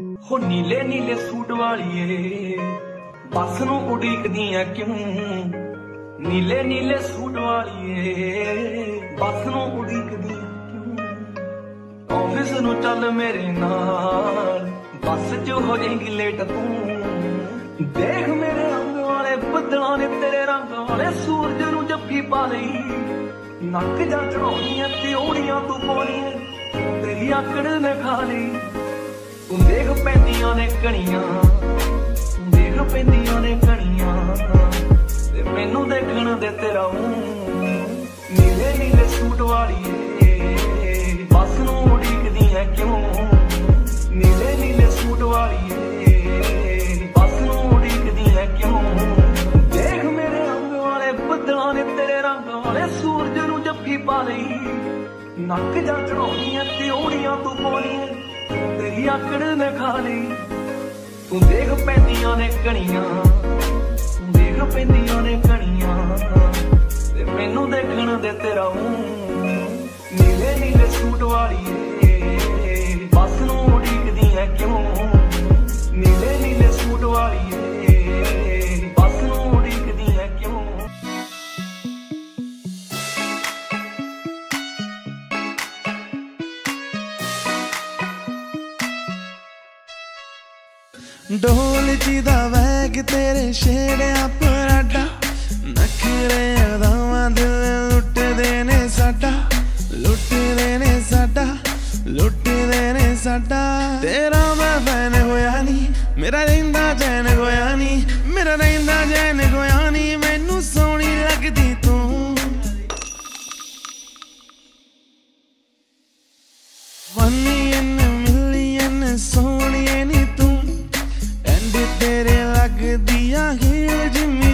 ਹੋ ਨੀਲੇ ਨੀਲੇ ਸੂਟ ਵਾਲੀਏ, ਬੱਸ ਨੂੰ ਉਡੀਕਦੀਆਂ ਕਿਉਂ? ਨੀਲੇ ਨੀਲੇ ਸੂਟ ਵਾਲੀਏ, ਬੱਸ ਨੂੰ ਉਡੀਕਦੀਆਂ ਕਿਉਂ? ਆਫਿਸ ਨੂੰ ਚੱਲ ਮੇਰੇ ਨਾਲ, ਬੱਸ 'ਚ ਹੋ ਜਾਏਗੀ ਲੇਟ ਤੂੰ। ਦੇਖ ਮੇਰੇ ਰੰਗ ਵਾਲੇ, ਬੱਦਲਾਂ ਨੇ ਤੇਰੇ ਰੰਗ ਵਾਲੇ ਸੂਰਜ ਨੂੰ ਜੱਫੀ ਪਾ ਲਈ। ਨੱਕ ਜਾਂ ਚੜਾਉਣੀਆਂ ਤੇ ਓੜੀਆਂ ਤੂੰ ਪਾਉਣੀਆਂ ਤੇਰੀ ਆਕੜ ਨੇ ਖਾ ਲਈ। ਤੂੰ ਦੇਖ ਪੈਂਦੀਆਂ ਨੇ ਕਣੀਆਂ। ਤੂੰ ਦੇਖ ਪੈਂਦੀਆਂ ਨੇ ਕਣੀਆਂ। ਤੇ ਮੈਨੂੰ ਦੇਖਣ ਦੇ ਤੇਰਾ ਮੂੰਹ ਨੀਲੇ ਨੀਲੇ ਸੂਟ ਵਾਲੀਏ। ਬੱਸ ਨੂੰ ਉਡੀਕਦੀ ਐ ਕਿਉਂ? ਨੀਲੇ ਨੀਲੇ ਸੂਟ ਵਾਲੀਏ। ਬੱਸ ਨੂੰ ਉਡੀਕਦੀ ਐ ਕਿਉਂ? ਦੇਖ ਮੇਰੇ ਰੰਗ ਵਾਲੇ ਬੱਦਲਾਂ ਨੇ ਤੇਰੇ ਰੰਗ ਵਾਲੇ ਸੂਰਜ ਨੂੰ ਜੱਫੀ ਪਾ ਲਈ। ਨੱਕ ਜਾਂ ਚੜਾਉਣੀਆਂ ਤੇ ਓੜੀਆਂ ਆਕੜ ਨੇ ਖਾ ਲਈ। ਤੂੰ ਦੇਖ ਪੈਂਦੀਆਂ ਨੇ ਕਣੀਆਂ। ਤੂੰ ਦੇਖ ਪੈਂਦੀਆਂ ਨੇ ਕਣੀਆਂ। ਤੇ ਮੈਨੂੰ ਦੇਖਣ ਦੇ ਤੇਰਾ ਮੂੰਹ ਨੀਲੇ ਨੀਲੇ ਸੂਟ ਵਾਲੀਏ। ਬੱਸ ਨੂੰ ਉਡੀਕਦੀ ਐ ਕਿਉਂ? ਨੀਲੇ ਨੀਲੇ ਸੂਟ ਵਾਲੀਏ। ਢੋਲ ਜੀ ਦਾ ਵੈਗ ਤੇਰੇ ਛੇੜਿਆ ਪਰਾਡਾ। ਨਖਰੇ ਅਦਾਵਾਂ ਦਿਲ ਲੁੱਟਦੇ ਨੇ ਸਾਡਾ। ਲੁੱਟਦੇ ਨੇ ਸਾਡਾ। ਲੁੱਟਦੇ ਨੇ ਸਾਡਾ। ਤੇਰਾ ਮੈਂ ਫੈਨ ਹੋਇਆ ਨਹੀਂ ਮੇਰਾ ਰਹਿੰਦਾ ਜੈਨ ਹੋਇਆ ਨਹੀਂ ਮੇਰਾ ਰਹਿੰਦਾ ਜੈਨ ਹੋਇਆ ਨਹੀਂ ਮੈਨੂੰ ਸੋਹਣੀ ਲੱਗਦੀ ਤੂੰ। ਵੰਨੀ ਤੇਰੇ ਲੱਗਦੀਆਂ ਹੀਲ ਜਿਵੇਂ